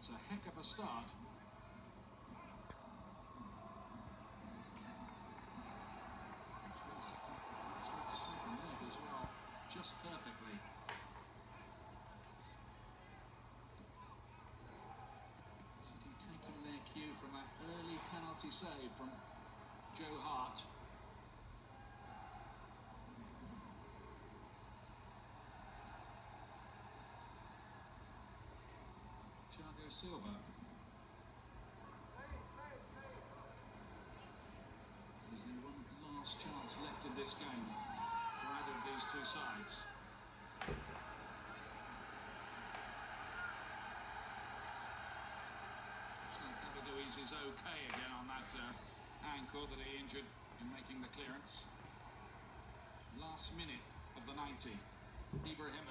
it's a heck of a start. just perfectly. City taking their cue from that early penalty save from Joe Hart. Silva. There's the one last chance left in this game for either of these two sides. Papadouis is okay again on that uh, ankle that he injured in making the clearance. Last minute of the 90, Ibrahimovic.